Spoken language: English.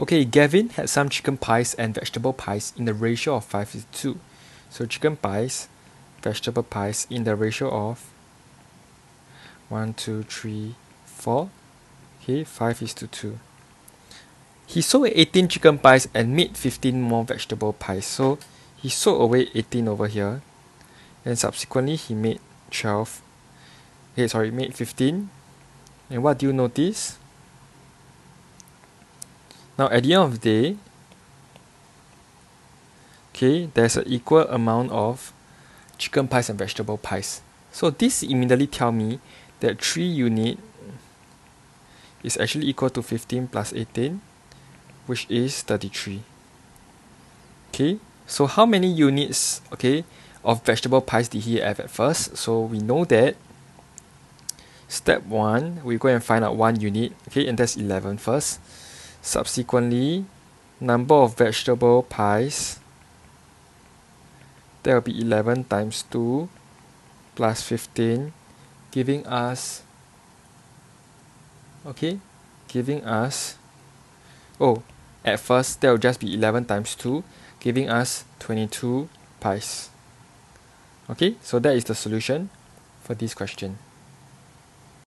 Okay, Gavin had some chicken pies and vegetable pies in the ratio of 5 to 2. So chicken pies, vegetable pies in the ratio of 1, 2, 3, 4. Okay, 5 is to 2. He sold 18 chicken pies and made 15 more vegetable pies. So he sold away 18 over here. And subsequently he made 12. Okay, sorry, made 15. And what do you notice? Now at the end of the day, okay, there's an equal amount of chicken pies and vegetable pies. So this immediately tell me that 3 unit is actually equal to 15 plus 18, which is 33. Okay, so how many units, okay, of vegetable pies did he have at first? So we know that step 1, we go and find out 1 unit, okay, and that's 11 first. Subsequently, number of vegetable pies that will be 11 times 2 plus 15 giving us okay giving us oh at first that will just be 11 times 2 giving us 22 pies. Okay so that is the solution for this question